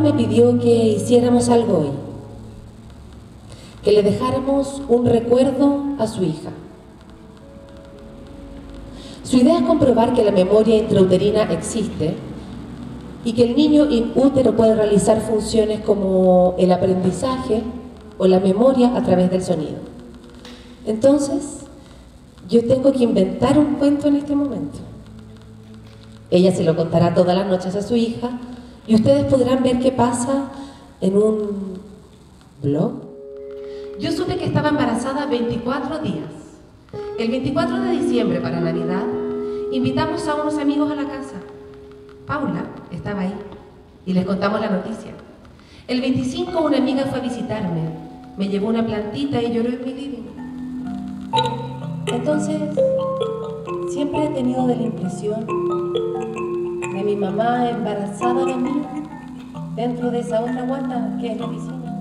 Me pidió que hiciéramos algo hoy, que le dejáramos un recuerdo a su hija. Su idea es comprobar que la memoria intrauterina existe y que el niño útero puede realizar funciones como el aprendizaje o la memoria a través del sonido. Entonces, yo tengo que inventar un cuento en este momento. Ella se lo contará todas las noches a su hija y ustedes podrán ver qué pasa en un blog. Yo supe que estaba embarazada 24 días. El 24 de diciembre para Navidad invitamos a unos amigos a la casa. Paula estaba ahí y les contamos la noticia. El 25 una amiga fue a visitarme, me llevó una plantita y lloró en mi living. Entonces, siempre he tenido de la impresión mi mamá embarazada de mí dentro de esa otra guata que es la piscina.